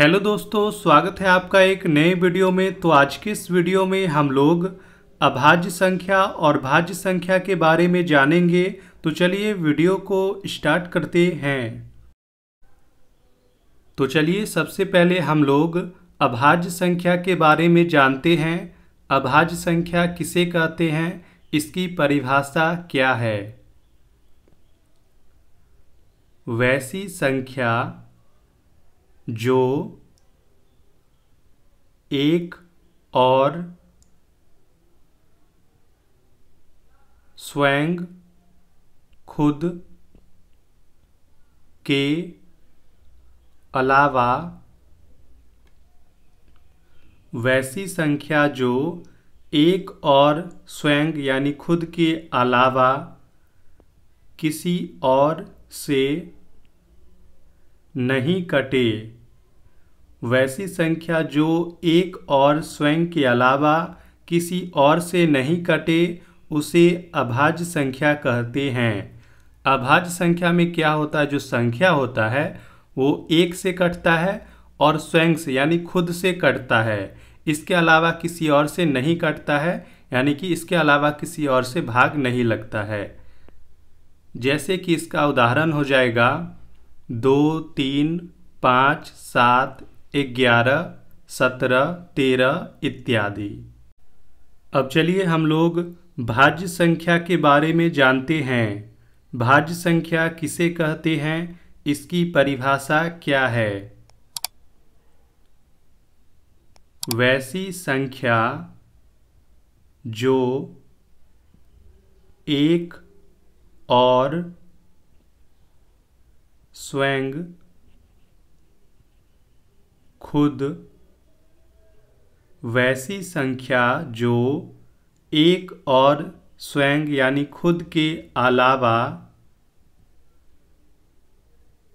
Hello दोस्तों, स्वागत है आपका एक नए वीडियो में। तो आज के इस वीडियो में हम लोग अभाज्य संख्या और भाज्य संख्या के बारे में जानेंगे। तो चलिए वीडियो को स्टार्ट करते हैं। तो चलिए सबसे पहले हम लोग अभाज्य संख्या के बारे में जानते हैं। अभाज्य संख्या किसे कहते हैं, इसकी परिभाषा क्या है? वैसी संख्या जो एक और स्वयं खुद के अलावा वैसी संख्या जो एक और स्वयं यानी खुद के अलावा किसी और से नहीं कटे। वैसी संख्या जो एक और स्वयं के अलावा किसी और से नहीं कटे, उसे अभाज्य संख्या कहते हैं। अभाज्य संख्या में क्या होता है? जो संख्या होता है, वो एक से कटता है और स्वयं से, यानी खुद से कटता है। इसके अलावा किसी और से नहीं कटता है, यानी कि इसके अलावा किसी और से भाग नहीं लगता है। जैसे कि इसका उदाहरण हो जाएगा, दो, तीन, पाँच, सात ग्यारह, सत्रह, तेरह इत्यादि। अब चलिए हम लोग भाज्य संख्या के बारे में जानते हैं। भाज्य संख्या किसे कहते हैं? इसकी परिभाषा क्या है? वैसी संख्या जो एक और स्वयं खुद वैसी संख्या जो एक और स्वयं यानी खुद के अलावा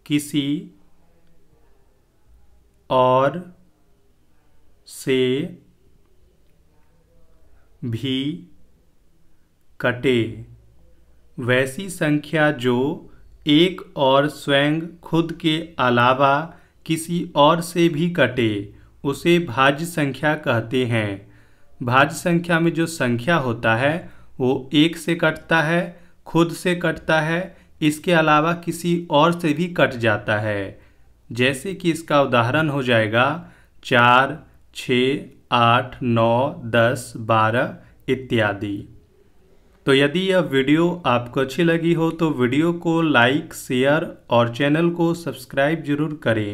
किसी और से भी कटे। वैसी संख्या जो एक और स्वयं खुद के अलावा किसी और से भी कटे, उसे भाज्य संख्या कहते हैं। भाज्य संख्या में जो संख्या होता है, वो एक से कटता है, खुद से कटता है, इसके अलावा किसी और से भी कट जाता है। जैसे कि इसका उदाहरण हो जाएगा, चार छ आठ, नौ, दस, बारह इत्यादि। तो यदि यह वीडियो आपको अच्छी लगी हो तो वीडियो को लाइक, शेयर और चैनल को सब्सक्राइब ज़रूर करें।